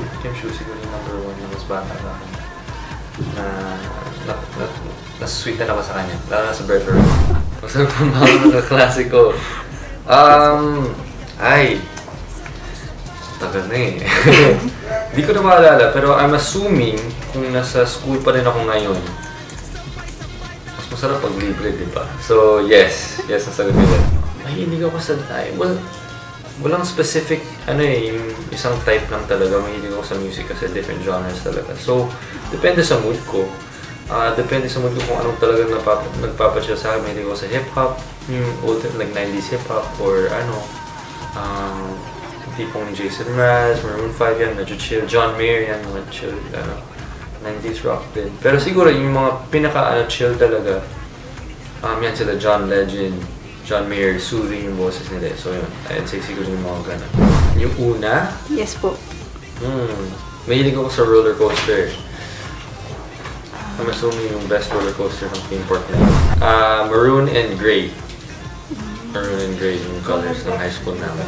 Supreme shoe siguro yung number one na mas bata sa akin. Na, na, na, na-sweeten ako sa kanya. Lalo na sa Bertha Road. Mas nagpamahal na klasiko. Um, ay, tagal na eh. Hindi ko na maalala, pero I'm assuming kung nasa school pa rin ako ngayon, mas masarap pag libre, di ba? So, yes. Yes, nasagot ko yan. Mahilig ako sa time. Well, walang specific, ano eh, yung isang type lang talaga. Mahilig ako sa music kasi different genres talaga. So, depende sa mood ko. Ah, depende sa mood ko kung anong talaga nagpap nagpapachill sa akin. Mahilig ako sa hip-hop, yung old, like 90s hip-hop, or ano, um, tipong Jason Mraz, Maroon 5 yan, medyo chill. John Mayer yan, mga chill, ano, 90s rock din. Pero siguro yung mga pinaka ano, talaga, um, yan sila John Legend, John Mayer, soothing yung boses nila. So yun, I'd say siguro yung mga ganun. Yung una, Yes po. hmm, mahilig ako sa roller coaster. I'm assuming yung best roller coaster ng theme park. Ah, maroon and gray. Maroon and gray yung colors ng high school namin.